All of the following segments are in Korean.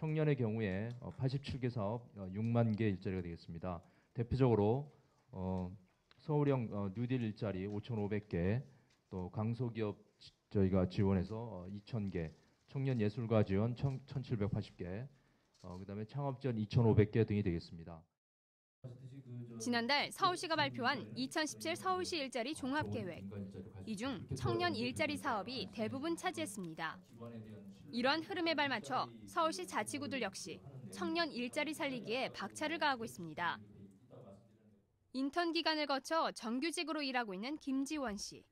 청년의 경우에 어, 87개 사업 어, 6만 개 일자리가 되겠습니다. 대표적으로 어, 서울형 어, 뉴딜 일자리 5,500개, 또 강소기업 지- 저희가 지원해서 어, 2,000개, 청년 예술가 지원 1,780개, 어, 그다음에 창업 지원 2,500개 등이 되겠습니다. 지난달 서울시가 발표한 2017 서울시 일자리 종합계획. 이 중 청년 일자리 사업이 대부분 차지했습니다. 이런 흐름에 발맞춰 서울시 자치구들 역시 청년 일자리 살리기에 박차를 가하고 있습니다. 인턴 기간을 거쳐 정규직으로 일하고 있는 김지원 씨.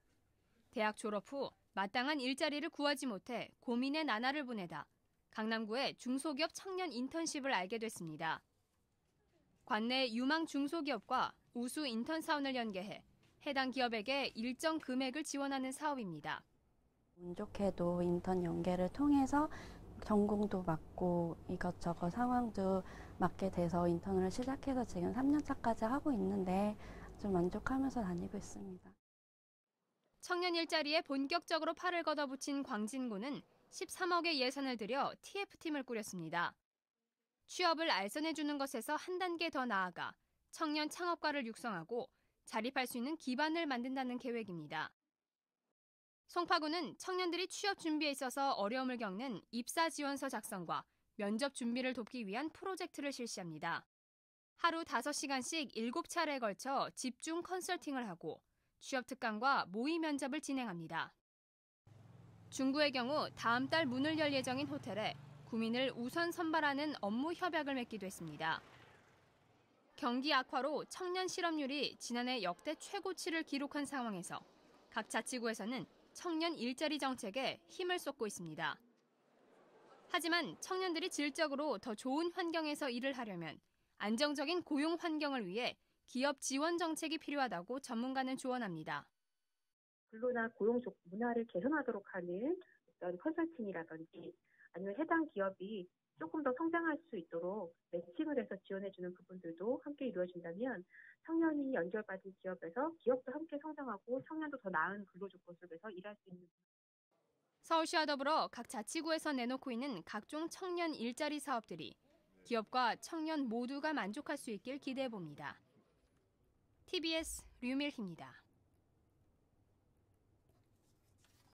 대학 졸업 후 마땅한 일자리를 구하지 못해 고민의 나날을 보내다 강남구의 중소기업 청년 인턴십을 알게 됐습니다. 관내 유망 중소기업과 우수 인턴 사원을 연계해 해당 기업에게 일정 금액을 지원하는 사업입니다. 운 좋게도 인턴 연계를 통해서 전공도 맡고 이것저것 상황도 맡게 돼서 인턴을 시작해서 지금 3년 차까지 하고 있는데 좀 만족하면서 다니고 있습니다. 청년 일자리에 본격적으로 팔을 걷어붙인 광진구는 13억의 예산을 들여 TF팀을 꾸렸습니다. 취업을 알선해주는 것에서 한 단계 더 나아가 청년 창업가를 육성하고 자립할 수 있는 기반을 만든다는 계획입니다. 송파구는 청년들이 취업 준비에 있어서 어려움을 겪는 입사 지원서 작성과 면접 준비를 돕기 위한 프로젝트를 실시합니다. 하루 5시간씩 7차례에 걸쳐 집중 컨설팅을 하고 취업 특강과 모의 면접을 진행합니다. 중구의 경우 다음 달 문을 열 예정인 호텔에 구민을 우선 선발하는 업무 협약을 맺기도 했습니다. 경기 악화로 청년 실업률이 지난해 역대 최고치를 기록한 상황에서 각 자치구에서는 청년 일자리 정책에 힘을 쏟고 있습니다. 하지만 청년들이 질적으로 더 좋은 환경에서 일을 하려면 안정적인 고용 환경을 위해 기업 지원 정책이 필요하다고 전문가는 조언합니다. 근로나 고용 조- 문화를 개선하도록 하는 어떤 컨설팅이라든지 아니면 해당 기업이 조금 더 성장할 수 있도록 매칭을 해서 지원해주는 부분들도 함께 이루어진다면 청년이 연결받은 기업에서 기업도 함께 성장하고 청년도 더 나은 근로 조건 속에서 일할 수 있는 서울시와 더불어 각 자치구에서 내놓고 있는 각종 청년 일자리 사업들이 기업과 청년 모두가 만족할 수 있길 기대해 봅니다. TBS 류밀희입니다.